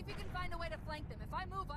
See if you can find a way to flank them. If I move,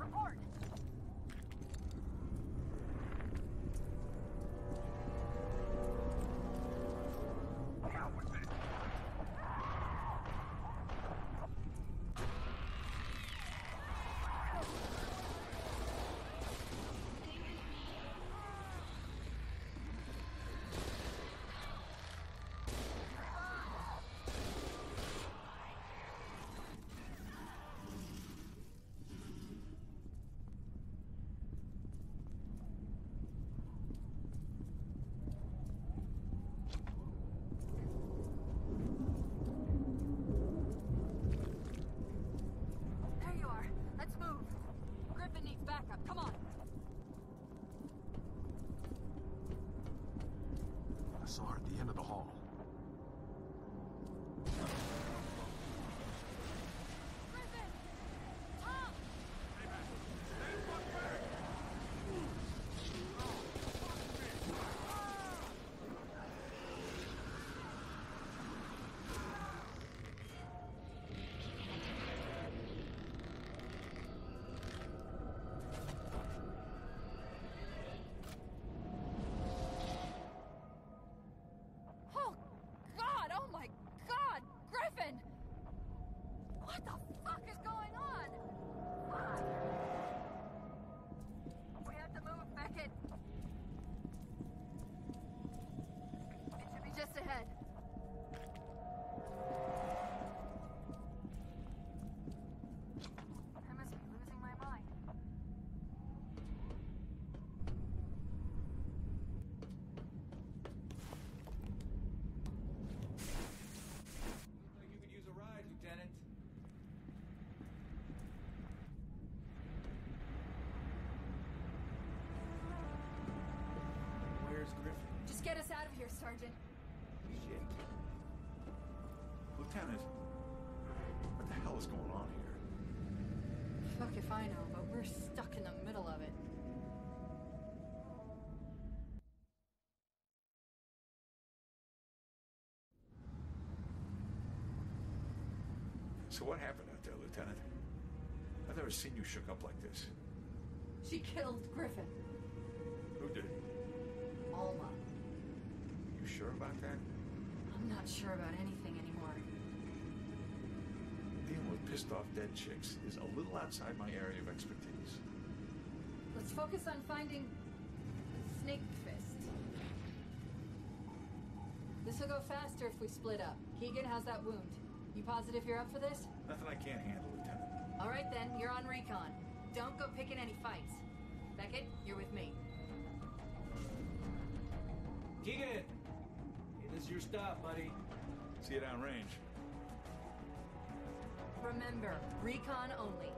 Report. There you are. Let's move. Griffin needs backup. Come on. I saw her at the end of the hall. Griffin! Tom! Oh, God! Oh, my God! Griffin! What the fuck is going on? Fuck! We have to move, Becket. It should be just ahead. I must be losing my mind. Looks like you could use a ride, Lieutenant. Where's Griffin? Just get us out of here, Sergeant. Shit. Lieutenant, what the hell is going on here? Fuck if I know, but we're stuck in the middle of it. So what happened out there, Lieutenant? I've never seen you shook up like this. She killed Griffin. Who did? Alma. You sure about that? I'm not sure about anything anymore. Dealing with pissed off dead chicks is a little outside my area of expertise. Let's focus on finding Snake Fist. This will go faster if we split up. Keegan, how's that wound? You positive you're up for this? Nothing I can't handle, Lieutenant. All right then, you're on recon. Don't go picking any fights. Becket, you're with me. Keegan! Hey, this is your stop, buddy. See you downrange. Remember, recon only.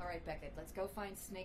All right, Becket, let's go find Snake.